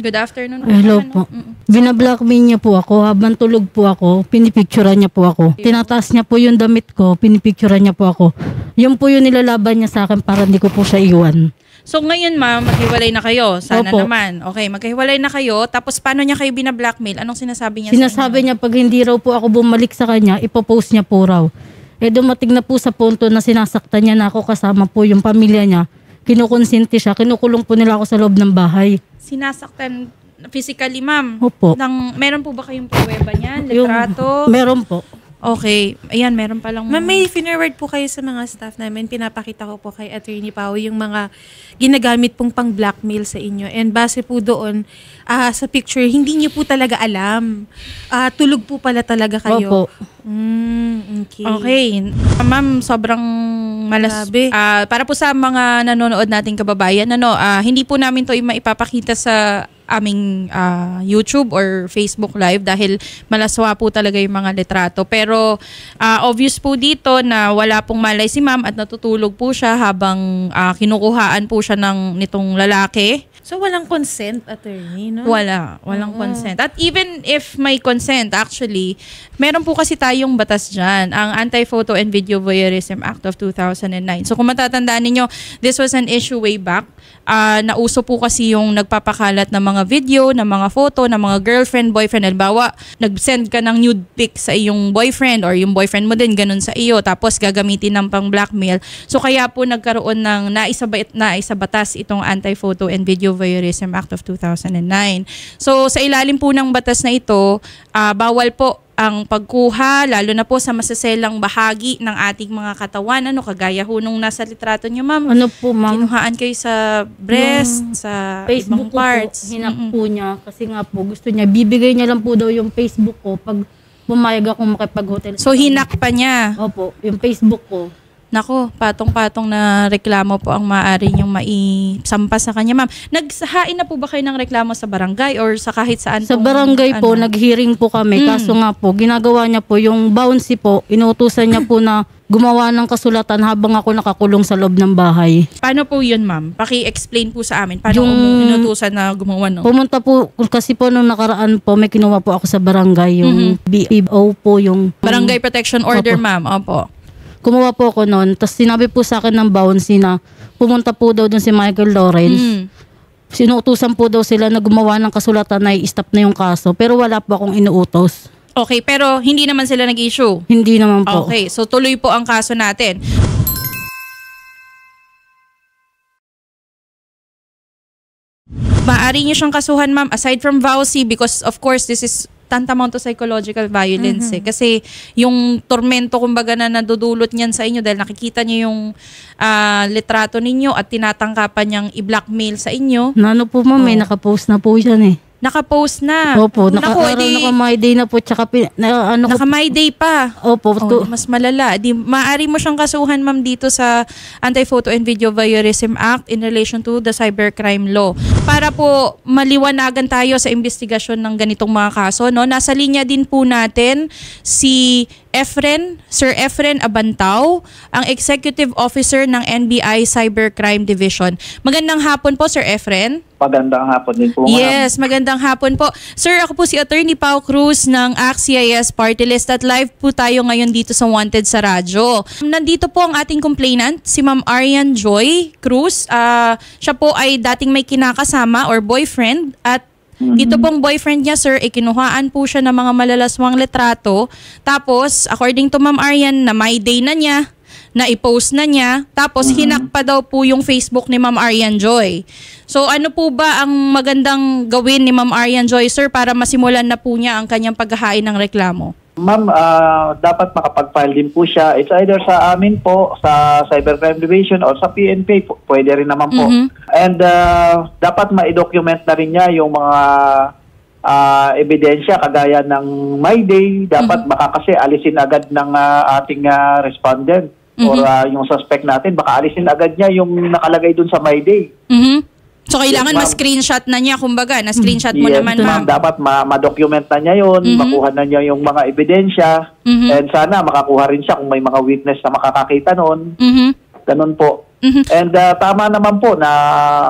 Good afternoon. Hello po. ano? Mm-mm. Binablockmail niya po ako. Habang tulog po ako, pinipicturean niya po ako. Tinataas niya po yung damit ko, pinipicturean niya po ako. Yun po yung nilalaban niya sa akin para hindi ko po siya iwan. So ngayon ma'am, maghiwalay na kayo. Sana Opo. naman. Okay, maghiwalay na kayo. Tapos paano niya kayo binablockmail? Anong sinasabi niya Sinasabi sa inyo? niya pag hindi raw po ako bumalik sa kanya, ipopost niya po raw. Eh dumating na po sa punto na sinasaktan niya na ako kasama po yung pamilya niya. Kinukonsinti siya, kinukulong po nila ako sa loob ng bahay. Sinasaktan physically ma'am. Opo. Nang, meron po ba kayong pruweba niyan? Yung- Litrato? Meron po. Okay. Ayan, meron palang... Ma'am, may finorward po kayo sa mga staff namin. Pinapakita ko po kay Attorney Pao yung mga ginagamit pong pang blackmail sa inyo. And base po doon, ah, sa picture, hindi niyo po talaga alam. Ah, tulog po pala talaga kayo. Opo. Mm, okay. Okay. Ma'am, sobrang malas. Grabe. Ah, para po sa mga nanonood nating kababayan, ano, ah, hindi po namin to maipapakita sa aming ah, YouTube or Facebook Live dahil malaswa po talaga yung mga litrato. Pero ah, obvious po dito na wala pong malay si ma'am at natutulog po siya habang ah, kinukuhaan po siya ng nitong lalaki. So, walang consent, attorney, no? Wala, walang consent. At even if may consent, actually, meron po kasi tayong batas dyan, ang Anti-Photo and Video Voyeurism Act of 2009. So kung matatandaan ninyo, this was an issue way back. Ah, nauso po kasi yung nagpapakalat ng mga video, ng mga photo, ng mga girlfriend, boyfriend. Halimbawa, nag-send ka ng nude pic sa iyong boyfriend or yung boyfriend mo din, ganun sa iyo. Tapos gagamitin ng pang blackmail. So kaya po nagkaroon ng naisaba, naisabatas itong Anti-Photo and Video Voyeurism Act of 2009. So sa ilalim po ng batas na ito, ah, bawal po ang pagkuha, lalo na po sa masaselang bahagi ng ating mga katawan. Ano, kagaya ho nung nasa litrato niyo, ma'am. Ano po, ma'am? Kinuhaan kayo sa breast, Yung sa ibang Facebook ko parts. po, hinak Mm-mm. po niya kasi nga po gusto niya, bibigay niya lang po daw yung Facebook ko pag pumayag ako makipag-hotel. So, hinak pa niya. Opo, yung Facebook ko. Nako, patong-patong na reklamo po ang maaari niyong maisampa sa kanya, ma'am. Nagsahain na po ba kayo ng reklamo sa barangay or sa kahit saan Sa pong, barangay po, ano? nag-hearing po kami. Mm. Kaso nga po, ginagawa niya po yung bouncy po, inuutusan niya po na gumawa ng kasulatan habang ako nakakulong sa loob ng bahay. Paano po yun, ma'am? Paki-explain po sa amin. Paano Yung- inutusan na gumawa, no? Pumunta po, kasi po nung nakaraan po, may kinuha po ako sa barangay, yung BPO po, yung... Mm-hmm. Barangay Protection Order, ma'am. Opo. Kumuha po ako noon, tapos sinabi po sa akin ng bouncy na pumunta po daw dun si Michael Lawrence. Mm. Sinuutusan po daw sila na gumawa ng kasulatan na i-stop na yung kaso. Pero wala po akong inuutos. Okay, pero hindi naman sila nag-issue. Hindi naman po. Okay, so tuloy po ang kaso natin. Maaari niyo siyang kasuhan, ma'am, aside from vowsy, because of course, this is tantamount to psychological violence eh. Kasi yung tormento kumbaga na nadudulot niyan sa inyo dahil nakikita niyo yung ah, litrato ninyo at tinatangkapan niyang i-blackmail sa inyo. Na ano po ma'am, may Oh. nakapost na po yan eh. Nakapost na. Opo, Naku, naka, edi- naka my day na po, tsaka pin, na, ano ko, Naka my day pa. opo, Oh, to- mas malala. Di, maaari mo siyang kasuhan, ma'am, dito sa Anti-Photo and Video Voyeurism Act in relation to the cybercrime law. Para po maliwanagan tayo sa investigasyon ng ganitong mga kaso, no? Nasa linya din po natin si Efren, Sir Efren Abantao, ang Executive Officer ng NBI Cybercrime Division. Magandang hapon po, Sir Efren. Magandang hapon din po. Yes, magandang hapon po. Sir, ako po si Attorney Pau Cruz ng ACT-CIS Party List at live po tayo ngayon dito sa Wanted sa Radyo. Nandito po ang ating complainant, si Ma'am Arian Joy Cruz. Ah, siya po ay dating may kinakasama or boyfriend at ito pong boyfriend niya, sir, ikinuhaan po siya ng mga malalaswang litrato. Tapos, according to Ma'am Arian, na my day na niya, na i-post na niya. Tapos, hinak pa daw po yung Facebook ni Ma'am Arian Joy. So, ano po ba ang magandang gawin ni Ma'am Arian Joy, sir, para masimulan na po niya ang kanyang paghahain ng reklamo? Ma'am, ah, dapat makapag-file din po siya. It's either sa amin po, sa Cybercrime Division or sa PNP, po. pwede rin naman po. Mhm. And ah, dapat ma-document na rin niya yung mga ah, ebidensya kagaya ng My Day. Dapat baka kasi alisin agad ng ah, ating ah, respondent or ah, yung suspect natin. Baka alisin agad niya yung nakalagay dun sa My Day. Mhm. So, kailangan Yes, ma-screenshot na niya, kumbaga. Na-screenshot mo Yes, naman, ma'am. ma'am. Dapat ma- ma-document na niya yun, Mhm. makuha na niya yung mga ebidensya, Mhm. and sana makakuha rin siya kung may mga witness na makakakita noon. Mhm. Ganun po. Mhm. And ah, tama naman po na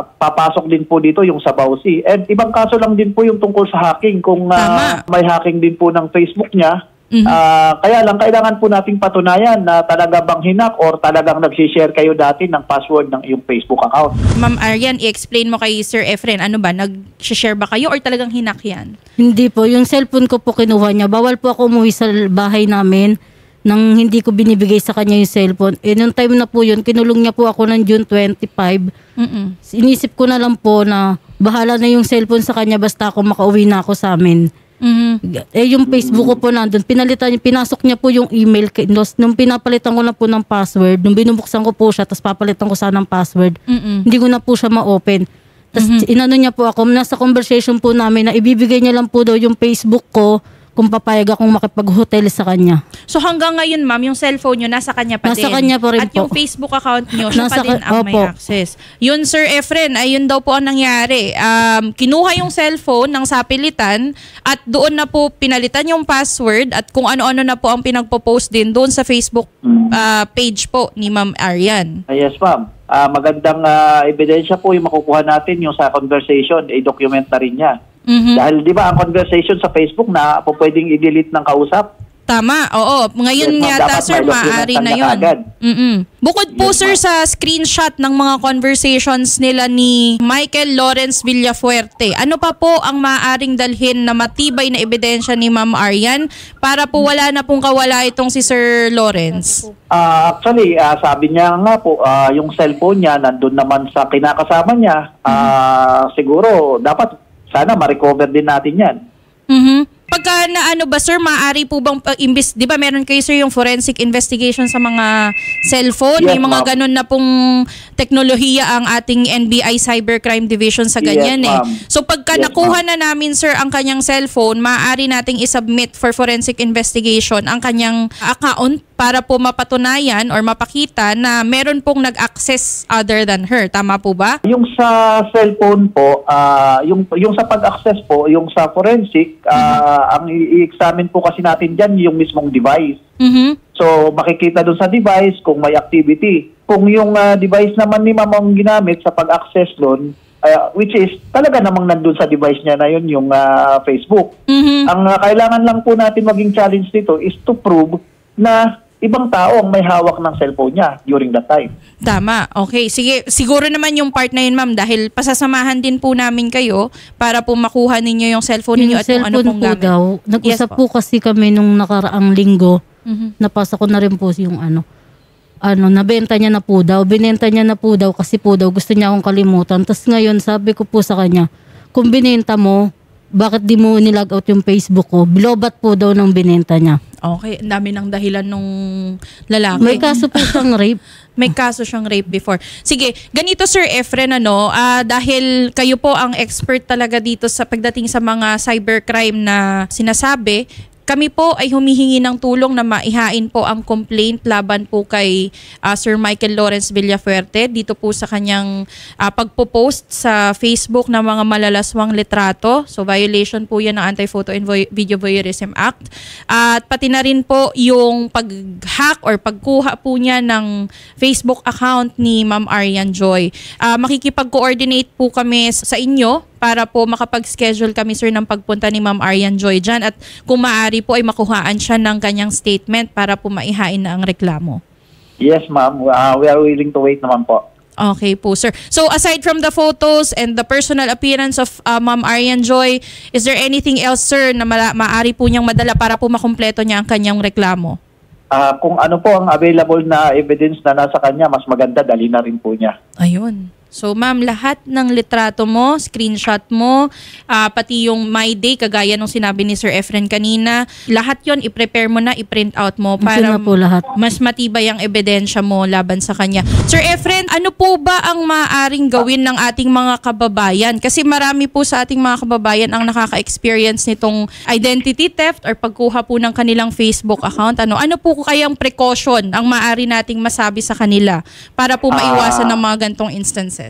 papasok din po dito yung sa Bausi. And ibang kaso lang din po yung tungkol sa hacking. Kung Tama. may hacking din po ng Facebook niya, Mhm. ah, kaya lang kailangan po nating patunayan na talaga bang hinak or talagang nagsishare kayo dati ng password ng iyong Facebook account. Ma'am Arian, i-explain mo kay Sir Efren, ano ba, nag-share ba kayo or talagang hinak yan? Hindi po, yung cellphone ko po kinuha niya. Bawal po ako umuwi sa bahay namin nang hindi ko binibigay sa kanya yung cellphone. Eh, nung time na po yun, kinulong niya po ako ng June 25. Mm-mm. Inisip ko na lang po na bahala na yung cellphone sa kanya basta ako makauwi na ako sa amin. Mhm. Eh, yung Facebook ko po nandun, pinalitan niya, pinasok niya po yung email. Nung pinapalitan ko na po ng password, nung binubuksan ko po siya, tapos papalitan ko sana ng password, Mm-mm. hindi ko na po siya ma-open. Tapos inano niya po ako, nasa conversation po namin na ibibigay niya lang po daw yung Facebook ko kung papayag akong makipag-hotel sa kanya. So hanggang ngayon, ma'am, yung cellphone nyo nasa kanya pa Nasa din. kanya pa rin At po. yung Facebook account nyo, siya pa Nasa din ka- ang may opo. access. Yun, Sir Efren, ayun daw po ang nangyari. Um, kinuha yung cellphone ng sapilitan at doon na po pinalitan yung password at kung ano-ano na po ang pinagpo-post din doon sa Facebook ah, page po ni Ma'am Arian. Ah, yes, ma'am. Ah, magandang ah, ebidensya po yung makukuha natin yung sa conversation, i-document na rin niya. Mhm. Dahil di ba ang conversation sa Facebook na po pwedeng i-delete ng kausap? Tama, oo. Ngayon Yes, yata, sir, maaari na kaagad. Mm-mm. Bukod po, Yes, sir, ma'am. sa screenshot ng mga conversations nila ni Michael Lawrence Villafuerte, ano pa po ang maaaring dalhin na matibay na ebidensya ni Ma'am Arian para po wala na pong kawala itong si Sir Lawrence? Ah, actually, ah, sabi niya nga po, ah, yung cellphone niya nandun naman sa kinakasama niya. Ah, siguro, dapat sana ma-recover din natin yan. Mhm. Pagka na ano ba sir, maaari po bang uh, imbis, 'di ba meron kayo sir yung forensic investigation sa mga cellphone, Yes, may mga ganun na pong teknolohiya ang ating NBI Cybercrime Division sa Yes, ganyan eh. ma'am. So pagka Yes, nakuha na namin sir ang kanyang cellphone, maaari nating isubmit for forensic investigation ang kanyang account para po mapatunayan or mapakita na meron pong nag-access other than her. Tama po ba? Yung sa cellphone po, ah, yung yung sa pag-access po, yung sa forensic, ah, ang i-examine po kasi natin diyan yung mismong device. Mhm. So makikita doon sa device kung may activity. Kung yung ah, device naman ni ma'am ang ginamit sa pag-access doon, ah, which is talaga namang nandun sa device niya na yun yung ah, Facebook. Mhm. Ang ah, kailangan lang po natin maging challenge dito is to prove na ibang tao ang may hawak ng cellphone niya during that time. Tama. Okay. Sige, siguro naman yung part na yun, ma'am, dahil pasasamahan din po namin kayo para po makuha ninyo yung cellphone ninyo Yung at kung ano pong po gamit. daw, nag-usap Yes po. kasi kami nung nakaraang linggo, Mhm. napasa ko na rin po yung ano, ano, nabenta niya na po daw. Binenta niya na po daw kasi po daw gusto niya akong kalimutan. Tapos ngayon, sabi ko po sa kanya, kung binenta mo, bakit di mo nilog out yung Facebook ko? Bilobat po daw ng binenta niya. Okay. Ang dami ng dahilan nung lalaki. May kaso po siyang rape. May kaso siyang rape before. Sige, ganito Sir Efren, ano, ah, dahil kayo po ang expert talaga dito sa pagdating sa mga cybercrime na sinasabi, kami po ay humihingi ng tulong na maihain po ang complaint laban po kay ah, Sir Michael Lawrence Villafuerte dito po sa kanyang ah, pagpo-post sa Facebook ng mga malalaswang litrato. So violation po yan ng Anti-Photo and Video Voyeurism Act. At pati na rin po yung pag-hack or pagkuha po niya ng Facebook account ni Ma'am Arian Joy. Ah, makikipag-coordinate po kami sa inyo para po makapag-schedule kami sir ng pagpunta ni Ma'am Arian Joy dyan at kung maaari po ay makuhaan siya ng kanyang statement para po maihain na ang reklamo. Yes, ma'am. Ah, we are willing to wait naman po. Okay po, sir. So aside from the photos and the personal appearance of uh, Ma'am Arian Joy, is there anything else, sir, na mala- maaari po niyang madala para po makumpleto niya ang kanyang reklamo? Ah, kung ano po ang available na evidence na nasa kanya, mas maganda dali na rin po niya. Ayun. So ma'am, lahat ng litrato mo, screenshot mo, ah, pati yung My Day, kagaya nung sinabi ni Sir Efren kanina, lahat yon i-prepare mo na, i-print out mo para po lahat. mas matibay ang ebidensya mo laban sa kanya. Sir Efren, ano po ba ang maaaring gawin ng ating mga kababayan? Kasi marami po sa ating mga kababayan ang nakaka-experience nitong identity theft or pagkuha po ng kanilang Facebook account. Ano ano po kayang precaution ang maaari nating masabi sa kanila para po maiwasan ng mga gantong instances?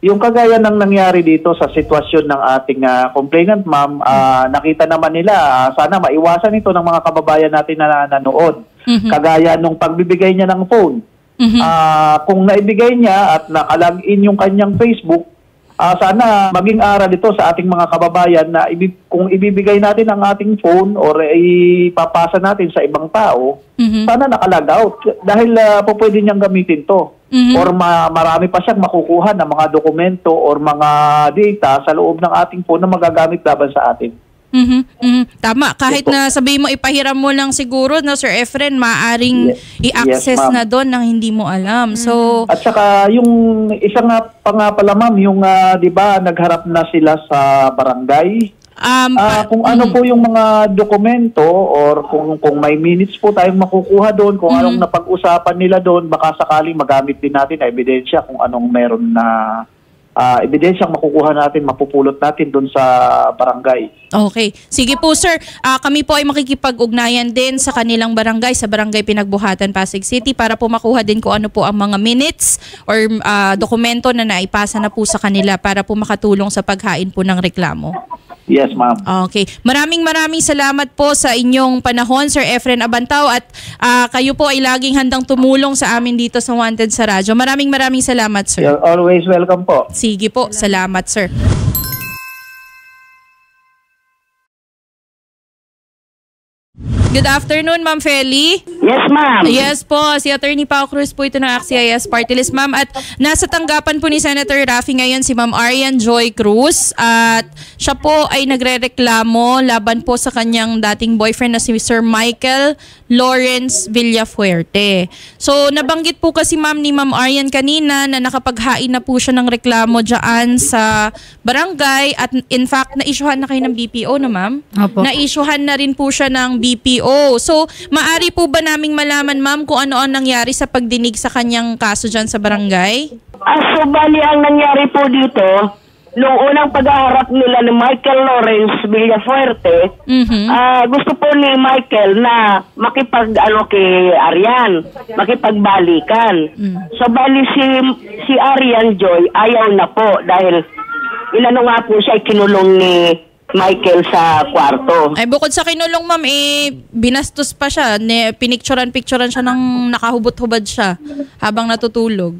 Yung kagaya ng nangyari dito sa sitwasyon ng ating ah, complainant, ma'am, ah, nakita naman nila, ah, sana maiwasan ito ng mga kababayan natin na nanood. Mhm. Kagaya nung pagbibigay niya ng phone. Mhm. Ah, kung naibigay niya at nakalagin yung kanyang Facebook, ah, sana maging aral ito sa ating mga kababayan na ibi- kung ibibigay natin ang ating phone or ipapasa natin sa ibang tao, Mhm. sana nakalag out. Dahil uh, po pwede niyang gamitin to. Mhm. Or ma- marami pa siyang makukuha ng mga dokumento or mga data sa loob ng ating phone na magagamit laban sa atin. Mhm, mhm. Tama. Kahit Opo. na sabihin mo ipahiram mo lang siguro, no, Sir Efren, maaring Yes. i-access Yes, ma'am. na doon nang hindi mo alam. So, At saka yung isa nga pa nga pala ma'am, yung ah, 'di ba nagharap na sila sa barangay. Um, pa- kung ano po yung mga dokumento or kung kung may minutes po tayong makukuha doon, kung anong napag-usapan nila doon, baka sakaling magamit din natin na ebidensya kung anong meron na ah, ebidensyang makukuha natin, mapupulot natin doon sa barangay. Okay. Sige po, sir. Ah, kami po ay makikipag-ugnayan din sa kanilang barangay, sa Barangay Pinagbuhatan, Pasig City, para po makuha din kung ano po ang mga minutes or ah, dokumento na naipasa na po sa kanila para po makatulong sa paghain po ng reklamo. Yes, ma'am. Okay. Maraming maraming salamat po sa inyong panahon, Sir Efren Abantaw. At ah, kayo po ay laging handang tumulong sa amin dito sa Wanted sa Radyo. Maraming maraming salamat, sir. You're always welcome po. Sige po. Salamat, sir. Good afternoon, Ma'am Feli. Yes, ma'am. Yes po, si Attorney Pao Cruz po ito ng AXIS Party List, Ma'am. At nasa tanggapan po ni Senator Raffy ngayon si Ma'am Arian Joy Cruz. At siya po ay nagrereklamo laban po sa kanyang dating boyfriend na si Sir Michael Lawrence Villafuerte. So, nabanggit po kasi Ma'am ni Ma'am Arian kanina na nakapaghain na po siya ng reklamo dyan sa barangay. At in fact, na-issuehan na kayo ng BPO na Ma'am? Opo. Na-issuehan na rin po siya ng BPO. So, maari po ba naming malaman, ma'am, kung ano ang nangyari sa pagdinig sa kanyang kaso dyan sa barangay? Ah, so bali ang nangyari po dito, nung unang paghaharap nila ni Michael Lawrence Villafuerte, Mhm. ah, gusto po ni Michael na makipag ano kay Arian, makipagbalikan. So bali si si Arian Joy ayaw na po dahil inano nga po siya kinulong ni Michael sa kwarto. Ay, bukod sa kinulong, ma'am, eh, binastos pa siya. Ne, pinicturan-picturan siya ng nakahubot-hubad siya habang natutulog.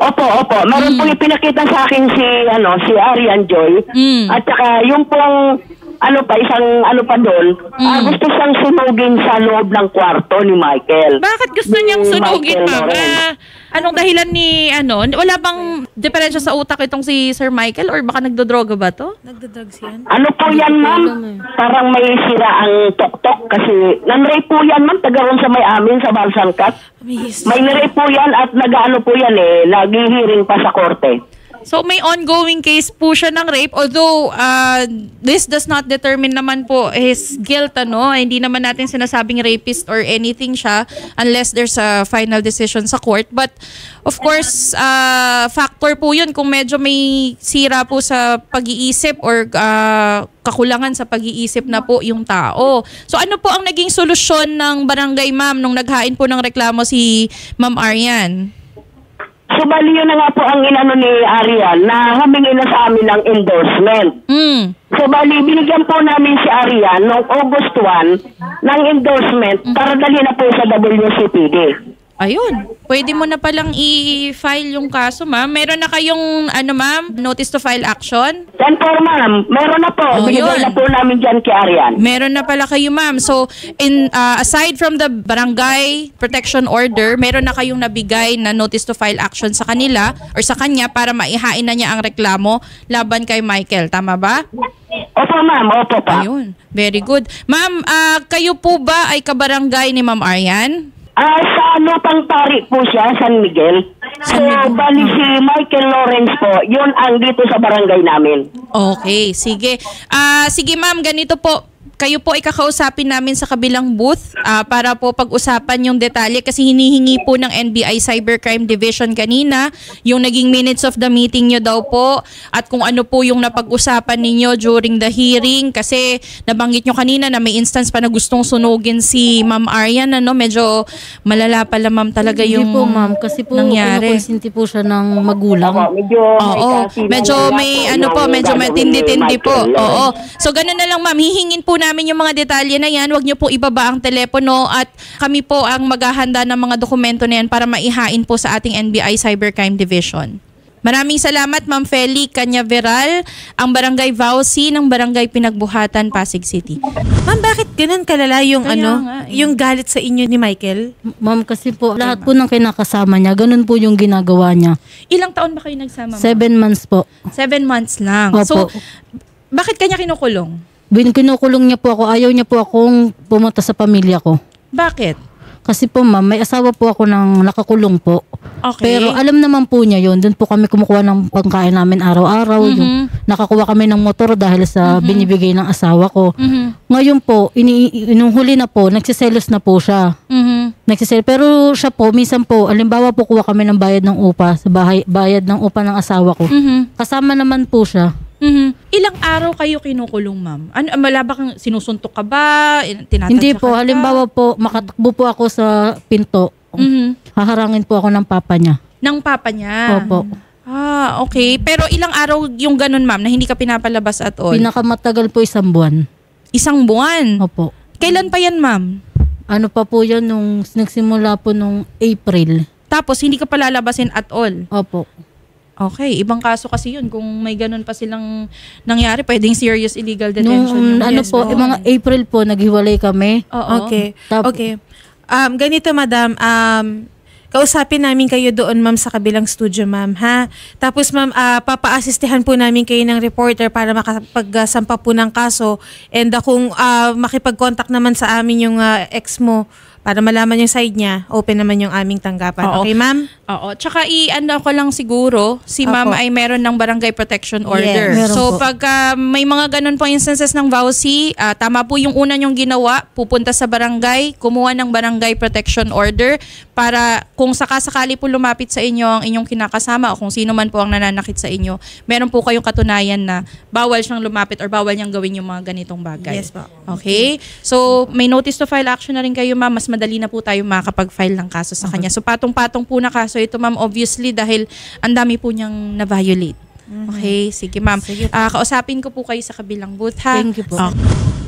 Opo, opo. Meron po ipinakita sa akin si ano si Arian Joy. Mm. At saka yung pong ano pa isang ano pa doon, ah, gusto siyang sunugin sa loob ng kwarto ni Michael. Bakit gusto Ni niyang sunugin, ma'am? Ah, anong dahilan ni, ano, wala bang diferensya sa utak itong si Sir Michael or baka nagdodroga ba to? Nagda-drugs yan? Ano po yan, ma'am? Parang may sira ang tok-tok kasi nanray po yan, ma'am. Taga ron sa may amin sa Balsangkat. May history. May naray po yan at nag-ano po yan eh, naghihiring pa sa korte. So may ongoing case po siya ng rape although uh, this does not determine naman po his guilt ano hindi naman natin sinasabing rapist or anything siya unless there's a final decision sa court but of course uh, factor po yun kung medyo may sira po sa pag-iisip or uh, kakulangan sa pag-iisip na po yung tao. So ano po ang naging solusyon ng barangay ma'am nung naghain po ng reklamo si Ma'am Arian? So, bali yun na nga po ang inano ni Arian na humingi na sa amin ng endorsement. Mm. So, bali, binigyan po namin si Arian noong August 1 ng endorsement para dalhin na po sa WCPD. Ayun. Pwede mo na palang i-file yung kaso, ma'am. Meron na kayong, ano, ma'am, notice to file action? Yan po, ma'am. Meron na po. Oh, Binigay na po namin dyan kay Arian. Meron na pala kayo, ma'am. So, in uh, aside from the barangay protection order, meron na kayong nabigay na notice to file action sa kanila or sa kanya para maihain na niya ang reklamo laban kay Michael. Tama ba? Opo, ma'am. Opo pa. Ayun. Very good. Ma'am, ah, kayo po ba ay kabarangay ni Ma'am Arian? Ah, sa Lupang Pari po siya, San Miguel. So, San Miguel. bali si Michael Lawrence po, yun ang dito sa barangay namin. Okay, sige. Ah, sige ma'am, ganito po. Kayo po ay kakausapin namin sa kabilang booth ah, para po pag-usapan yung detalye kasi hinihingi po ng NBI Cybercrime Division kanina yung naging minutes of the meeting nyo daw po at kung ano po yung napag-usapan ninyo during the hearing kasi nabanggit nyo kanina na may instance pa na gustong sunugin si Ma'am Arian ano medyo malala pala ma'am talaga Hindi yung po ma'am, kasi po nangyari. kinukonsinti po siya ng magulang. Opo, medyo Oo, kasi medyo may ano po, medyo matindi-tindi po. Oo. So ganun na lang ma'am, hihingin po po namin yung mga detalye na yan. Huwag niyo po ibaba ang telepono at kami po ang maghahanda ng mga dokumento na yan para maihain po sa ating NBI Cybercrime Division. Maraming salamat Ma'am Feli Canyaveral, ang Barangay Vauci ng Barangay Pinagbuhatan, Pasig City. Ma'am, bakit ganun kalala yung Kaya ano, nga eh. yung galit sa inyo ni Michael? Ma'am, kasi po, lahat po ng kinakasama niya, ganun po yung ginagawa niya. Ilang taon ba kayo nagsama? ma'am? Seven months po. Seven months lang. Opo. So, bakit kanya kinukulong? Kinukulong niya po ako, ayaw niya po akong pumunta sa pamilya ko. Bakit? Kasi po ma'am, may asawa po ako ng nakakulong po. Okay. Pero alam naman po niya yun. Doon po kami kumukuha ng pangkain namin araw-araw. Mhm. Yung nakakuha kami ng motor dahil sa binibigay ng asawa ko. Mhm. Ngayon po, ini, nung huli na po, nagsiselos na po siya. Mhm. Nagsisel. Pero siya po, minsan po, alimbawa po kuha kami ng bayad ng upa, sa bahay, bayad ng upa ng asawa ko. Mhm. Kasama naman po siya. Mhm. Ilang araw kayo kinukulong, ma'am? Ano, wala ba kang sinusuntok ka ba? Tinatadya Hindi ka po, ba? halimbawa po, makatakbo po ako sa pinto. Mhm. Haharangin po ako ng papa niya. Ng papa niya? Opo. Ah, okay. Pero ilang araw yung ganun, ma'am, na hindi ka pinapalabas at all? Pinakamatagal po isang buwan. Isang buwan? Opo. Kailan pa yan, ma'am? Ano pa po yan nung nagsimula po nung April. Tapos, hindi ka palalabasin at all? Opo. Okay, ibang kaso kasi yun. Kung may ganun pa silang nangyari, pwedeng serious illegal Nung detention. yung ano yes po, eh, mga April po, naghiwalay kami. Oo. Okay. Tap- okay. Um, ganito, madam. Um, kausapin namin kayo doon, ma'am, sa kabilang studio, ma'am, ha? Tapos, ma'am, ah, papa-assistihan po namin kayo ng reporter para makapagsampa po ng kaso. And ah, kung ah, makipag-contact naman sa amin yung ah, ex mo para malaman yung side niya, open naman yung aming tanggapan. Oo. Okay, ma'am? Oo. Tsaka i-ano ko lang siguro, si Opo. ma'am ay meron ng barangay protection order. Yes. Meron So po. pag ah, may mga ganun po instances ng VAUSI, ah, tama po yung una nyong ginawa, pupunta sa barangay, kumuha ng barangay protection order para kung sakasakali po lumapit sa inyo ang inyong kinakasama o kung sino man po ang nananakit sa inyo, meron po kayong katunayan na bawal siyang lumapit or bawal niyang gawin yung mga ganitong bagay. Yes po. Okay? So, may notice to file action na rin kayo, ma'am. Mas madali na po tayo makakapag-file ng kaso sa kanya. So, patong-patong po na kaso ito, ma'am, obviously, dahil ang dami po niyang na-violate. Okay? Sige, ma'am. Ah, kausapin ko po kayo sa kabilang booth, ha? Thank you po. Okay.